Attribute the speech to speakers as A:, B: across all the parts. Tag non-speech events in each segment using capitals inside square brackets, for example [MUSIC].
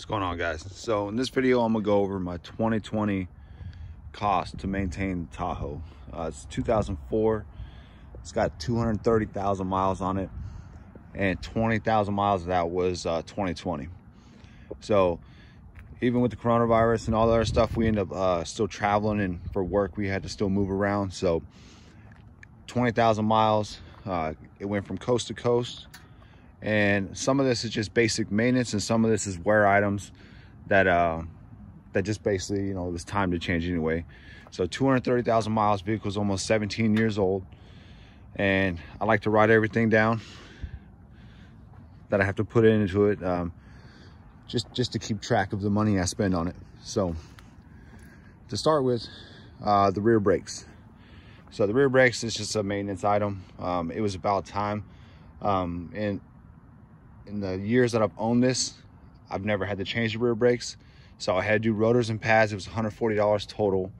A: What's going on guys? So in this video, I'm gonna go over my 2020 cost to maintain Tahoe. Uh, it's 2004. It's got 230,000 miles on it and 20,000 miles of that was uh, 2020. So even with the coronavirus and all the other stuff, we end up uh, still traveling and for work, we had to still move around. So 20,000 miles, uh, it went from coast to coast and some of this is just basic maintenance and some of this is wear items that uh that just basically you know it was time to change anyway. So 230,000 miles vehicle's almost 17 years old. And I like to write everything down that I have to put into it um, just just to keep track of the money I spend on it. So to start with uh, the rear brakes. So the rear brakes is just a maintenance item. Um, it was about time um, and in the years that I've owned this, I've never had to change the rear brakes. So I had to do rotors and pads. It was $140 total.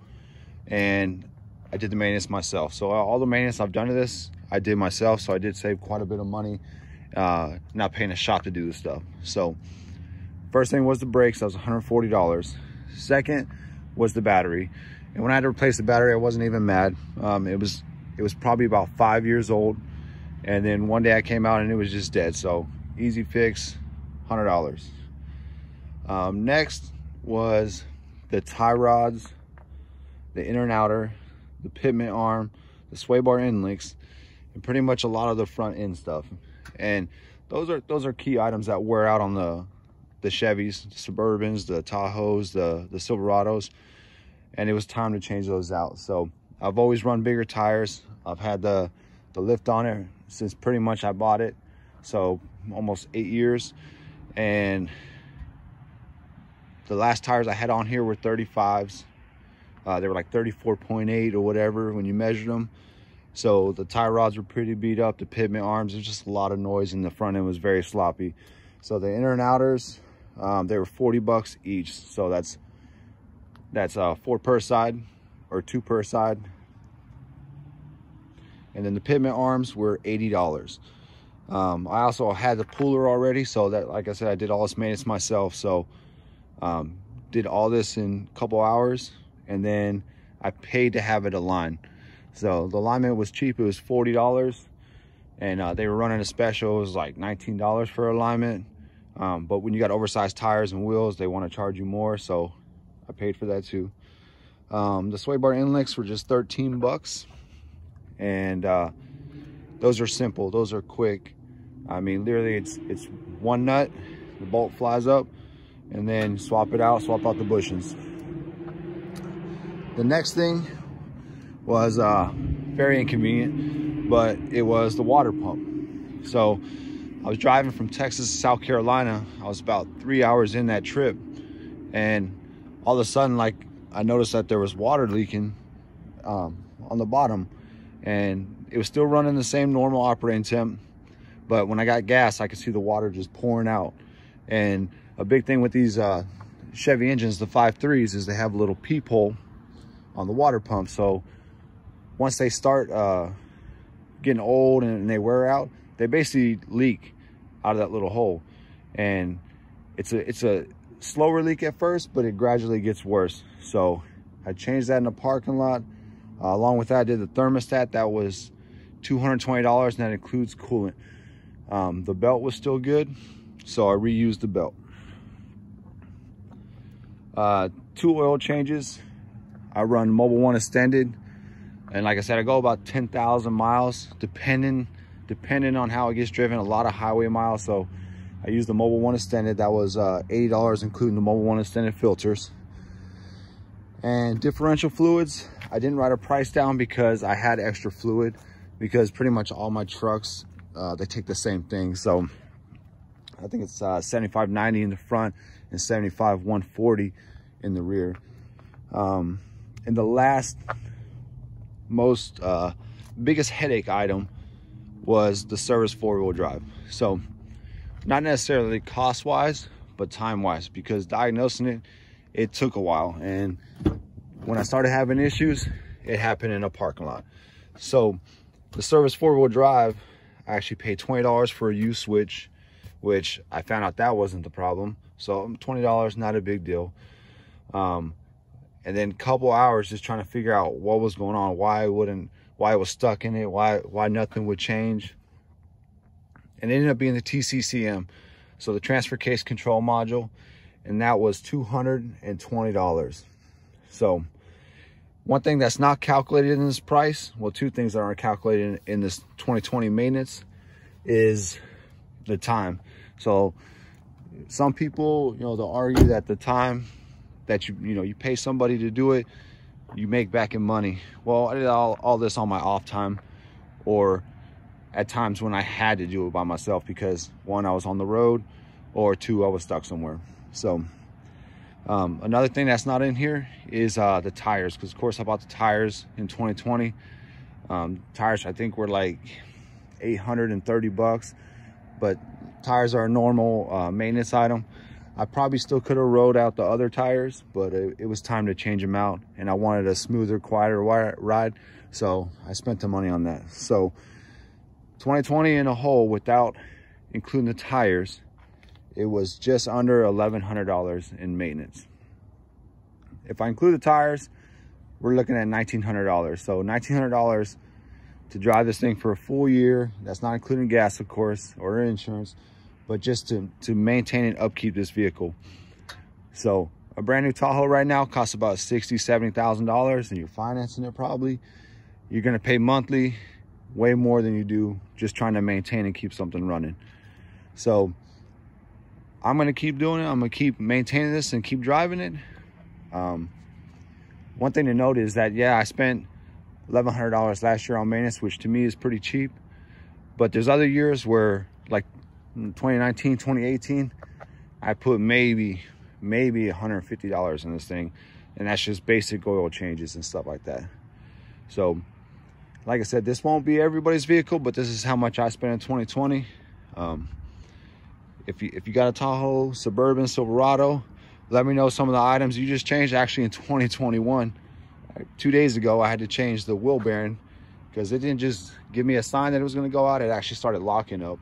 A: And I did the maintenance myself. So all the maintenance I've done to this, I did myself. So I did save quite a bit of money, uh, not paying a shop to do the stuff. So first thing was the brakes. That was $140. Second was the battery. And when I had to replace the battery, I wasn't even mad. Um, it was it was probably about five years old. And then one day I came out and it was just dead. So easy fix, $100. Um, next was the tie rods, the inner and outer, the pitman arm, the sway bar end links, and pretty much a lot of the front end stuff. And those are those are key items that wear out on the the Chevys, the Suburbans, the Tahoes, the the Silverados, and it was time to change those out. So I've always run bigger tires. I've had the the lift on it since pretty much I bought it. So almost eight years. And the last tires I had on here were 35s. Uh, they were like 34.8 or whatever when you measured them. So the tie rods were pretty beat up. The pitman arms, there's just a lot of noise and the front end was very sloppy. So the inner and outers, um, they were 40 bucks each. So that's that's uh, four per side or two per side. And then the pitman arms were $80. Um, I also had the puller already, so that, like I said, I did all this maintenance myself. So um, did all this in a couple hours, and then I paid to have it aligned. So the alignment was cheap; it was forty dollars, and uh, they were running a special. It was like nineteen dollars for alignment. Um, but when you got oversized tires and wheels, they want to charge you more, so I paid for that too. Um, the sway bar links were just 13 bucks, and uh, those are simple. Those are quick. I mean, literally it's, it's one nut, the bolt flies up, and then swap it out, swap out the bushings. The next thing was uh, very inconvenient, but it was the water pump. So I was driving from Texas to South Carolina. I was about three hours in that trip. And all of a sudden, like I noticed that there was water leaking um, on the bottom and it was still running the same normal operating temp but when I got gas, I could see the water just pouring out. And a big thing with these uh, Chevy engines, the 5.3s, is they have a little peephole on the water pump. So once they start uh, getting old and they wear out, they basically leak out of that little hole. And it's a, it's a slower leak at first, but it gradually gets worse. So I changed that in the parking lot. Uh, along with that, I did the thermostat. That was $220 and that includes coolant. Um, the belt was still good, so I reused the belt. Uh, two oil changes. I run Mobil One Extended. And like I said, I go about 10,000 miles, depending, depending on how it gets driven, a lot of highway miles. So I use the Mobil One Extended. That was uh, $80, including the Mobil One Extended filters. And differential fluids, I didn't write a price down because I had extra fluid because pretty much all my trucks uh, they take the same thing. So I think it's uh, 75.90 in the front and 75 140 in the rear. Um, and the last most uh, biggest headache item was the service four-wheel drive. So not necessarily cost-wise, but time-wise, because diagnosing it, it took a while. And when I started having issues, it happened in a parking lot. So the service four-wheel drive I actually paid $20 for a U switch, which I found out that wasn't the problem. So $20, not a big deal. Um, and then a couple hours just trying to figure out what was going on, why it wouldn't, why it was stuck in it, why why nothing would change. And it ended up being the TCCM, so the transfer case control module, and that was $220. So one thing that's not calculated in this price, well, two things that aren't calculated in this 2020 maintenance is the time. So some people, you know, they'll argue that the time that you, you know, you pay somebody to do it, you make back in money. Well, I did all, all this on my off time or at times when I had to do it by myself because one, I was on the road or two, I was stuck somewhere. So um, another thing that's not in here is uh, the tires because of course I bought the tires in 2020. Um, tires I think were like 830 bucks, but tires are a normal uh, maintenance item. I probably still could have rode out the other tires, but it, it, was time to change them out and I wanted a smoother, quieter ride. So I spent the money on that. So 2020 in a whole without including the tires, it was just under $1,100 in maintenance. If I include the tires, we're looking at $1,900. So $1,900 to drive this thing for a full year. That's not including gas, of course, or insurance, but just to, to maintain and upkeep this vehicle. So a brand new Tahoe right now costs about $60,000, $70,000 and you're financing it probably. You're gonna pay monthly way more than you do just trying to maintain and keep something running. So I'm gonna keep doing it. I'm gonna keep maintaining this and keep driving it. Um, one thing to note is that, yeah, I spent $1,100 last year on maintenance, which to me is pretty cheap. But there's other years where like 2019, 2018, I put maybe, maybe $150 in this thing. And that's just basic oil changes and stuff like that. So, like I said, this won't be everybody's vehicle, but this is how much I spent in 2020. Um, if you if you got a Tahoe, Suburban, Silverado, let me know some of the items you just changed actually in [LAUGHS] 2021. Two days ago, I had to change the wheel bearing because it didn't just give me a sign that it was going to go out. It actually started locking up.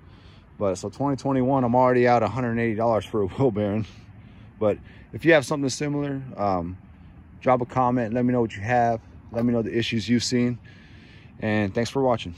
A: But so 2021, I'm already out $180 for a [LAUGHS] wheel bearing. But if you have something similar, um, drop a comment. Let me know what you have. Let me know the issues you've seen. And thanks for watching.